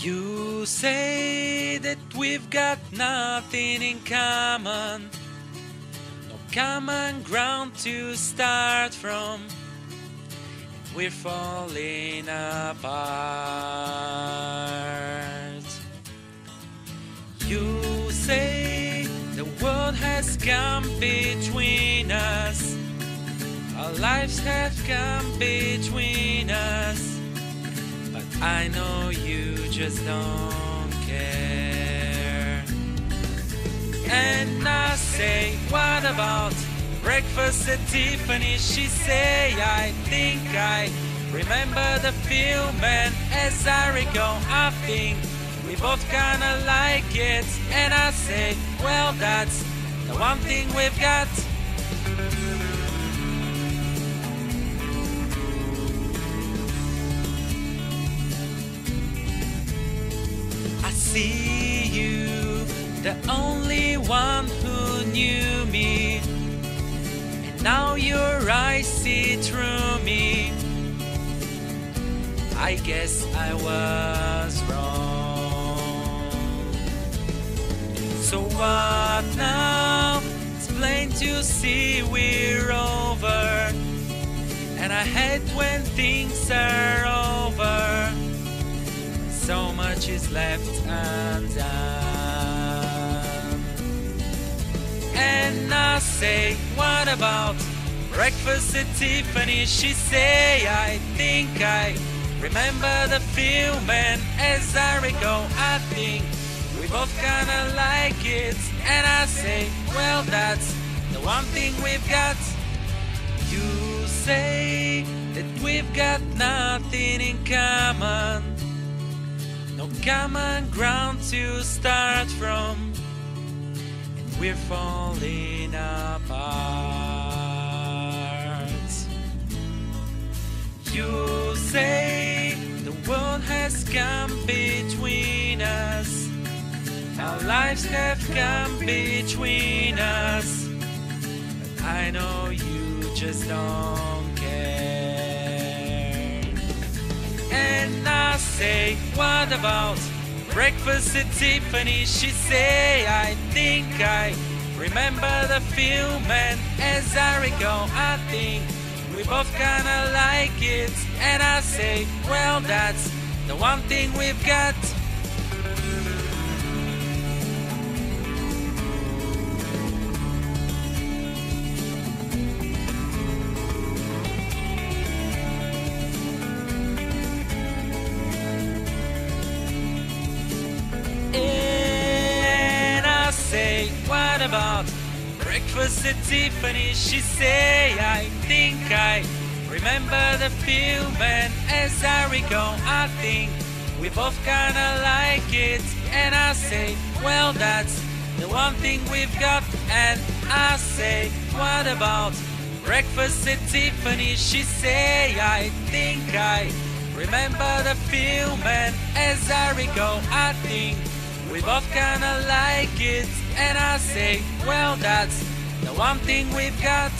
You say that we've got nothing in common, no common ground to start from. We're falling apart. You say the world has come between us, our lives have come between us. I know you just don't care. And I say, what about breakfast at Tiffany's? She say, I think I remember the film, and as I recall, I think we both kinda like it. And I say, well, that's the one thing we've got. See you, the only one who knew me. And now your eyes see through me. I guess I was wrong. So what now? It's plain to see we're over. And I hate when things are over so much is left undone. And I say, what about breakfast at Tiffany? She say, I think I remember the film, and as I recall, I think we both kinda like it. And I say, well, that's the one thing we've got. You say that we've got nothing in common. No common ground to start from, and we're falling apart. You say the world has come between us, our lives have come between us, but I know you just don't And I say, what about breakfast at Tiffany's? She say, I think I remember the film, and as I recall, I think we both kinda like it. And I say, well, that's the one thing we've got. What about breakfast at Tiffany's? She say, I think I remember the film, and as I recall, I think we both kinda like it. And I say, well, that's the one thing we've got. And I say, what about breakfast at Tiffany's? She say, I think I remember the film, and as I recall, I think we both kinda like it. And I say, well, that's the one thing we've got.